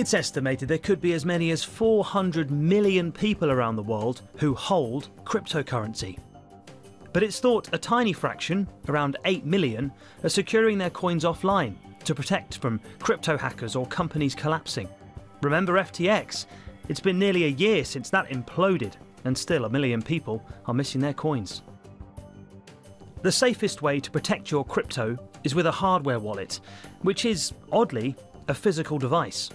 It's estimated there could be as many as 400 million people around the world who hold cryptocurrency. But it's thought a tiny fraction, around 8 million, are securing their coins offline to protect from crypto hackers or companies collapsing. Remember FTX? It's been nearly a year since that imploded, and still a million people are missing their coins. The safest way to protect your crypto is with a hardware wallet, which is, oddly, a physical device.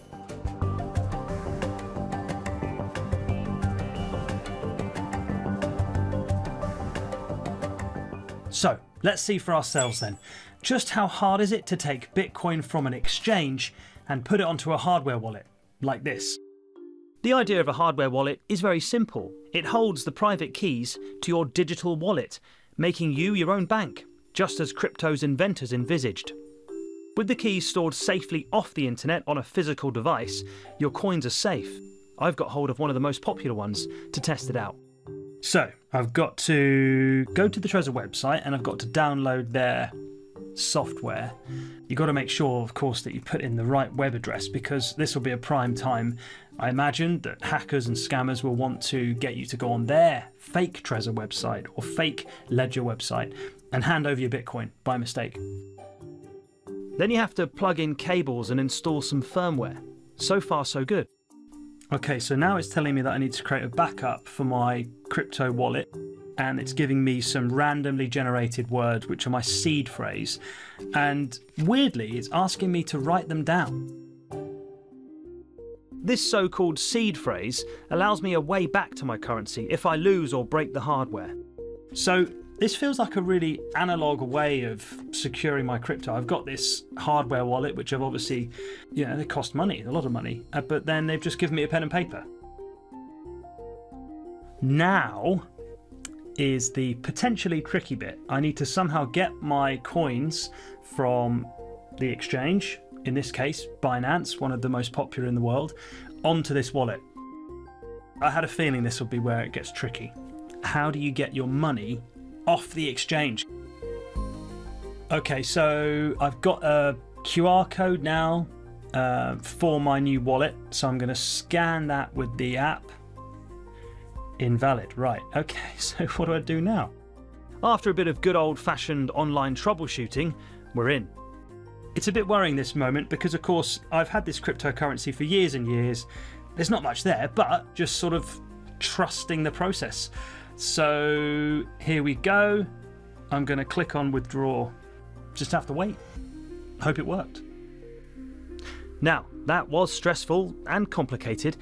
So, let's see for ourselves then. Just how hard is it to take Bitcoin from an exchange and put it onto a hardware wallet, like this? The idea of a hardware wallet is very simple. It holds the private keys to your digital wallet, making you your own bank, just as crypto's inventors envisaged. With the keys stored safely off the internet on a physical device, your coins are safe. I've got hold of one of the most popular ones to test it out. So, I've got to go to the Trezor website and I've got to download their software. You've got to make sure, of course, that you put in the right web address because this will be a prime time. I imagine that hackers and scammers will want to get you to go on their fake Trezor website or fake Ledger website and hand over your Bitcoin by mistake. Then you have to plug in cables and install some firmware. So far, so good. Okay, so now it's telling me that I need to create a backup for my crypto wallet and it's giving me some randomly generated words which are my seed phrase and weirdly it's asking me to write them down. This so called seed phrase allows me a way back to my currency if I lose or break the hardware. So this feels like a really analog way of securing my crypto. I've got this hardware wallet, which I've obviously, you know, they cost money, a lot of money, uh, but then they've just given me a pen and paper. Now is the potentially tricky bit. I need to somehow get my coins from the exchange, in this case, Binance, one of the most popular in the world, onto this wallet. I had a feeling this would be where it gets tricky. How do you get your money off the exchange. Okay, so I've got a QR code now uh, for my new wallet, so I'm going to scan that with the app. Invalid, right. Okay, so what do I do now? After a bit of good old fashioned online troubleshooting, we're in. It's a bit worrying this moment because, of course, I've had this cryptocurrency for years and years. There's not much there, but just sort of trusting the process. So here we go. I'm going to click on withdraw. Just have to wait. Hope it worked. Now, that was stressful and complicated,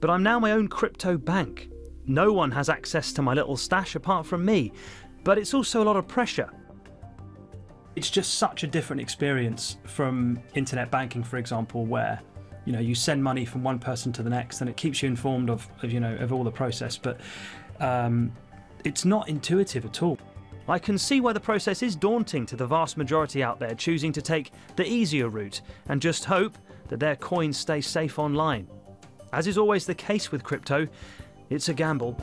but I'm now my own crypto bank. No one has access to my little stash apart from me, but it's also a lot of pressure. It's just such a different experience from internet banking, for example, where you know you send money from one person to the next and it keeps you informed of, of you know of all the process. But um, it's not intuitive at all. I can see why the process is daunting to the vast majority out there choosing to take the easier route and just hope that their coins stay safe online. As is always the case with crypto, it's a gamble